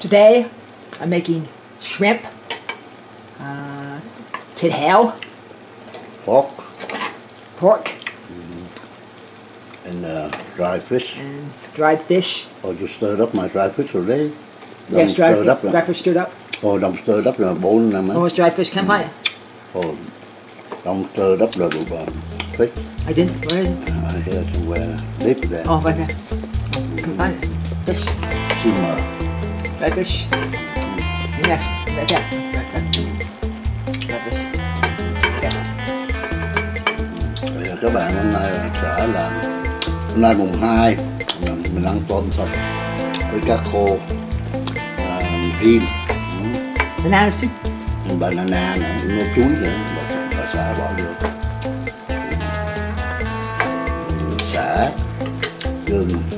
Today, I'm making shrimp, uh, heo, pork pork, and uh, dry fish. and dried fish. Oh, you stirred up my dry fish already? yes, dried, stirred up. dried fish stirred up. Oh, don't stirred up là bốn năm Oh, it's dried fish. Can't find it. Oh, don't stirred up là đủ uh, fish. I didn't. Where is it? Uh, here somewhere. Leave there. Oh, right there. Couldn't find it. Fish. Simmer. There. Dried fish. Yeah. Bây giờ các bạn hôm nay sẽ là hôm nay mùng 2 mình ăn tôm sạch với cá khô à, rim ừ, Bananas too. banana nữa nó chuối nữa bà, bà xã bỏ vô xả gừng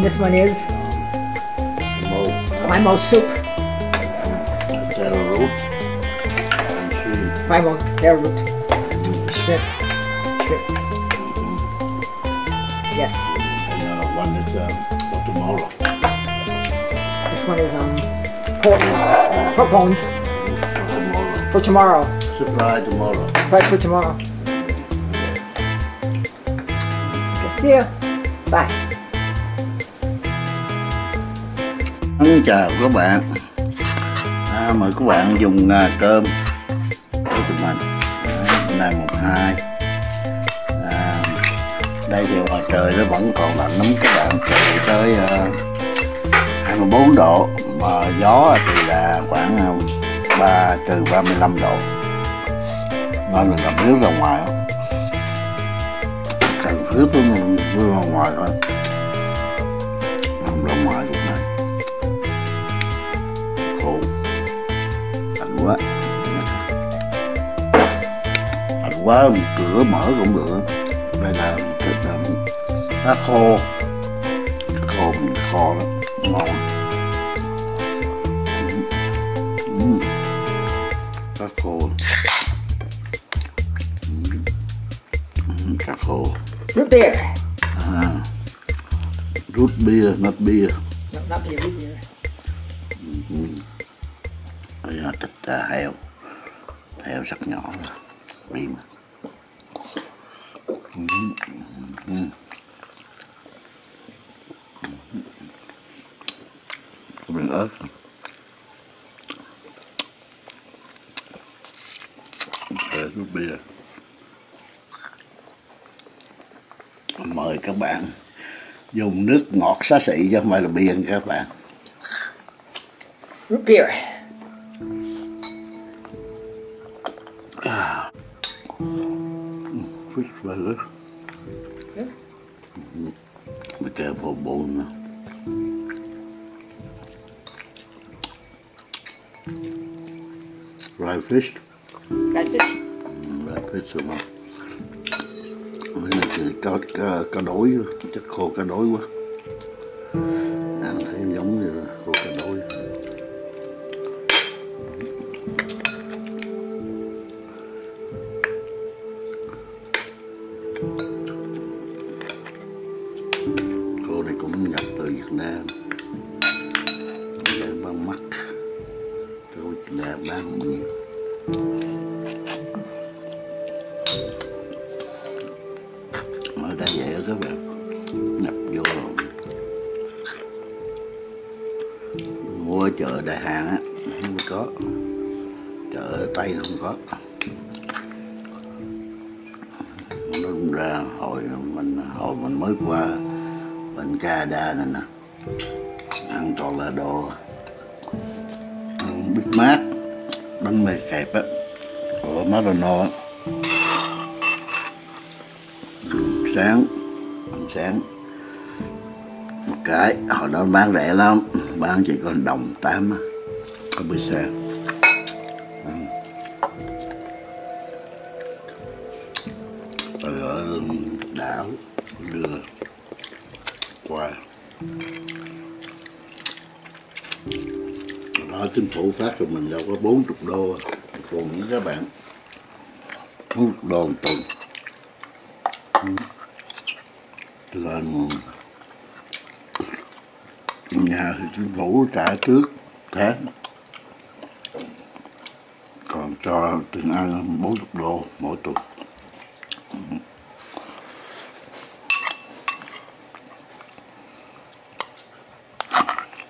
And this one is mô Limo soup. taro root and shrimp Limo carrot. Shrimp. Shrimp. Yes. and uh, one is um, for tomorrow This one is um pork. Pork bones for tomorrow for tomorrow. supply tomorrow Price for tomorrow. See ya. Bye. Xin chào các bạn. À, Mời các bạn dùng à, cơm. Của tụi mình. Đấy, Hôm nay mùng 2 à, Đây thì ngoài trời nó vẫn còn lạnh lắm các bạn. Trời tới à, 24 độ Mà gió thì là khoảng uh, 3 trừ 35 độ. Nên mình cầm nước ra ngoài. Không Cần nước với ra ngoài thôi. Quá lạnh quá cửa mở cũng được đây là thịt là cá khô cá khô mình kho đó ngon Ừ. cá khô Ừ. Ừ, cá khô Root beer. à. root beer not beer No, not beer, root beer. Bây giờ thịt à, heo. Heo rất nhỏ rim riêng à. ừ, ừ, ừ. ớt. Để nước bia. Mời các bạn dùng nước ngọt xá xị chứ không phải là bia nha các bạn. Root beer. Fish very good. Be careful, bone. Fried fish. Dried fish. Fried fish đúng không? Cái này thì cá, cá, cá đối, chắc khô cá đối quá. Là ba Nam mở nhiều vậy đó các bạn. Nhập vô rồi mua ở chợ Đại Hàng á, không có. Chợ ở Tây không có. Nó ra hồi mình hồi mình mới qua bên Canada này nè. Ăn toàn là đồ. Ăn mát bánh mì kẹp á, của McDonald's sáng, ăn sáng. Một cái, hồi đó bán rẻ lắm, bán chỉ còn đồng tám á, có bữa xe rồi ở đảo đưa qua. Ở chính phủ phát cho mình đâu có 40 đô à. tuần đó các bạn. 40 đô một tuần. Ừ. Là nhà thì chính phủ trả trước tháng. Còn cho tiền ăn 40 đô mỗi tuần.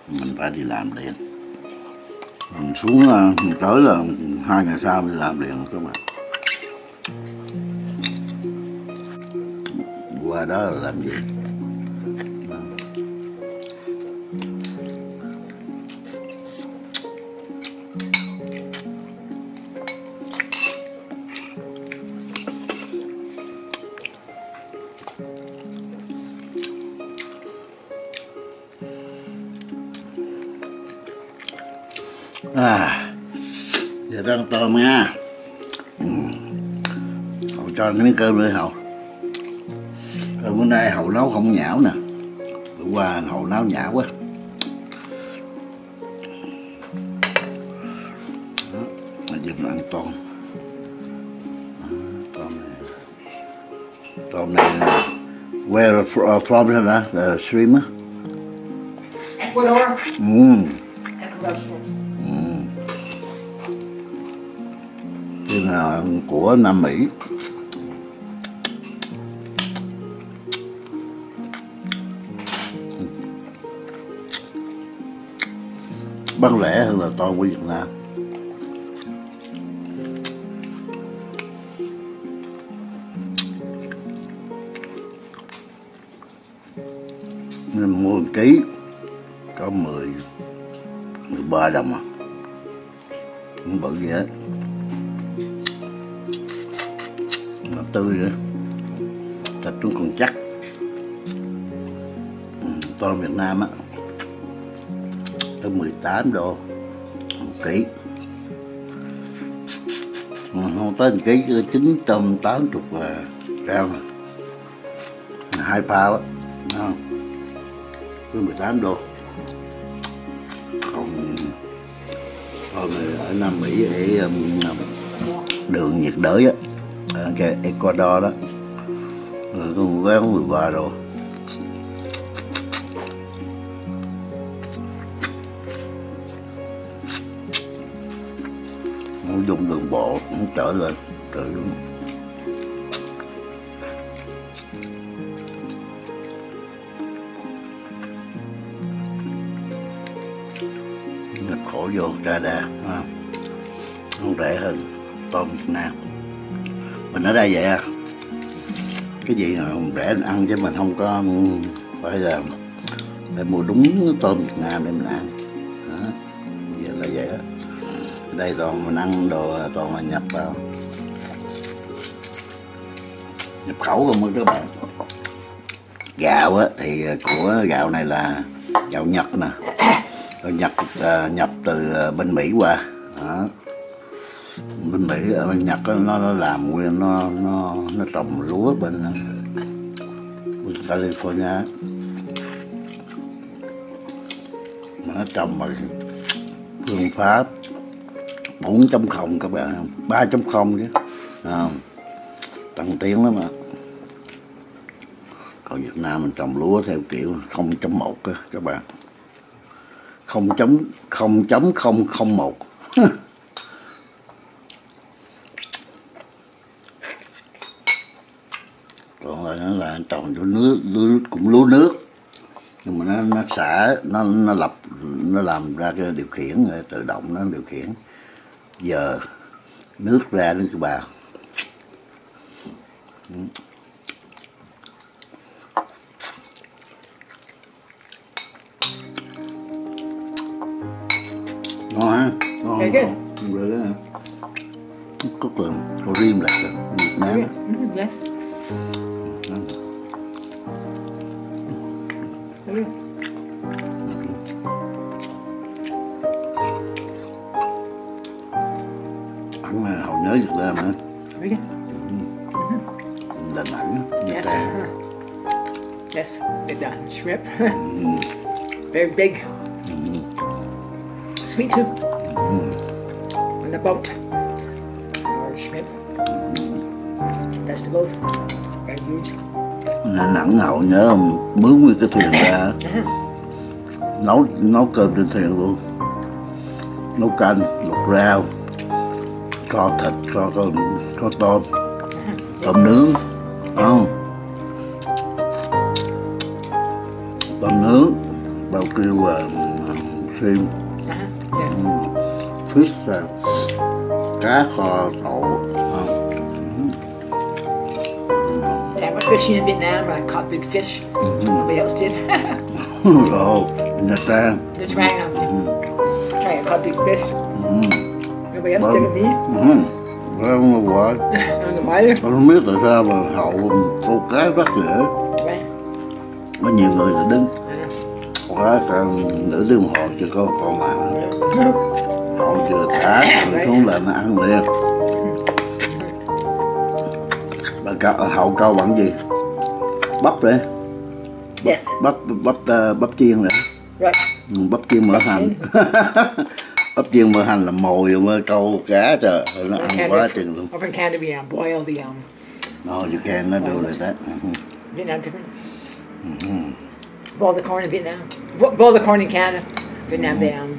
Mình phải đi làm liền mình xuống mình tới là hai ngày sau mình làm liền các bạn. Qua đó là làm gì? Cho miếng cơm nữa hậu. Cơm bữa nay hậu nấu không nhão nè. Bữa qua hậu nấu nhão quá. Đó, mình ăn tôm tôm này. Tôm này where fr- from hả the stream Ecuador. ừ. Ecuador. Chứ là của Nam Mỹ bán lẻ hơn là tôm của Việt Nam. Nên mua 1 ký có 10 13 đồng à. Cũng bự vậy hết mà tươi nữa thịt nó còn chắc. Ừ, tôm Việt Nam á tới 18 đô một ký. Ừ, không tới một ký chứ chín trăm tám chục à, gram à. hai phao á Thấy tới 18 đô còn còn à, ở Nam Mỹ ở um, đường nhiệt đới á cái Ecuador đó. Rồi có một vé 13 rồi. Dùng đường bộ cũng trở lên, trời luôn nhập khổ vô, ra đà không rẻ hơn tôm Việt Nam. Mình ở đây vậy à. Cái gì nào không rẻ mình ăn chứ mình không có, phải là phải mua đúng tôm Việt Nam để mình ăn đây toàn mình ăn đồ toàn là nhập vào nhập khẩu không á các bạn? Gạo á thì ờ, của gạo này là gạo Nhật nè. Rồi nhập ờ, nhập từ bên Mỹ qua. Đó. Bên Mỹ ở bên Nhật đó, nó, nó làm nguyên nó nó nó trồng lúa bên bên California. Mà nó trồng bằng phương pháp 4.0 các bạn. 3.0 chứ. À, tăng tiến lắm mà còn Việt Nam mình trồng lúa theo kiểu 0.1 á các bạn. 0.0.001 còn lại nó là trồng chỗ nước lúa, cũng lúa nước. Nhưng mà nó nó xả nó nó lập nó làm ra cái điều khiển rồi tự động nó điều khiển giờ nước ra cái bào ngon ha ngon good. ngon. rồi đó cốt là có riêng lại rồi Việt Nam Yes. Very good. Đà Nẵng á, Nha Yes. Yes. Get that shrimp. Very big. Sweet too. On the boat. Or shrimp. Vegetables. Very huge. Đà Nẵng hầu nhớ mướn nguyên cái thuyền ra Uh-huh. nấu nấu cơm trên thuyền luôn nấu canh luộc rau kho thịt kho có, có tôm tôm nướng không tôm nướng bao kêu uh, sim fish uh, cá kho không Yeah, fishing in Vietnam. I caught big fish. Nobody else did. Nha Trang the triangle. Try I caught big fish. Ừ. Nobody else did with me. Ừ. Mà quả On the water. Tôi không biết tại sao mà hậu câu cá rất dễ. Có nhiều người là đứng Quá cả tiếng đồng hồ chưa có con nào Hậu chưa thả rồi xuống là nó ăn liền Bà câu, hậu câu bằng gì? Bắp đấy yes. Bắp, bắp, ờ, bắp chiên Right. Ừ, bắp chiên mỡ hành bắp chiên mỡ hành là mồi mà câu cá trời nó ăn quá chừng luôn Over in Canada, we um, boil the um, no you can not do like that. Vietnam different. Boil the corn in Vietnam. Bo- boil the corn in Canada. Vietnam, they um,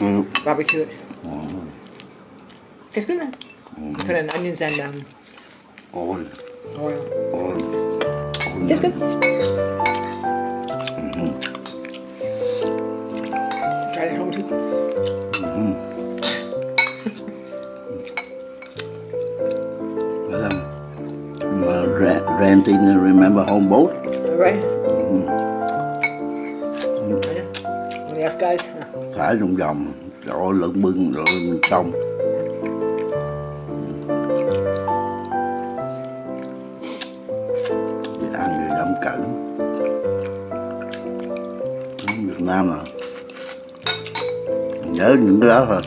nhiêu barbecue it. It's good then. Put in onions and um, oil. ôi ôi It's good. Too. Phải không? mà Ra- renting remember home boat Right? Of the us guys. thả trong vòng rồi lượn bưng rồi mình xong Đi ăn thì đậm cẩn Việt Nam là nhớ những cái đó thôi.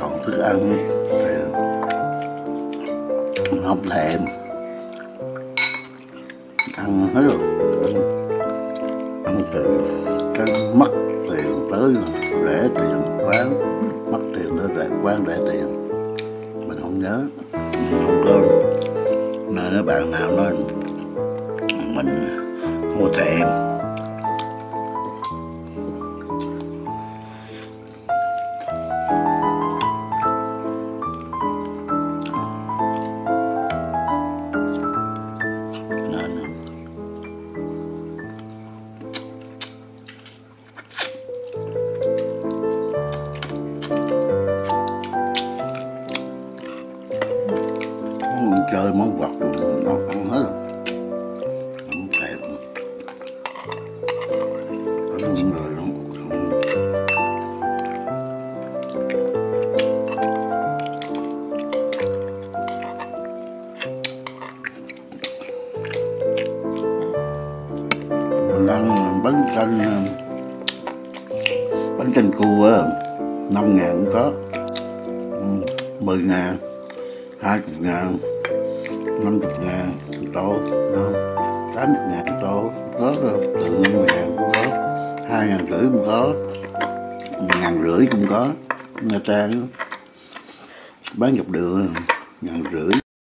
Còn thức ăn thì mình không thèm. Ăn hết rồi. Ăn từ cái mất tiền tới rẻ tiền quán. Mất tiền tới rẻ quán, rẻ tiền. Mình không nhớ. Mình không có nên nó bạn nào nói mình mua thèm. Chơi món vật nó ăn hết rồi không thèm có những người nó không mình ăn bánh canh bánh canh cua năm ngàn cũng có. Ừ, mười ngàn, hai chục ngàn năm chục ngàn một tô đó. Tám chục ngàn tô có rồi từ năm ngàn cũng có. Hai ngàn rưỡi cũng có. Một ngàn rưỡi cũng có. Nha Trang bán dọc đường ngàn rưỡi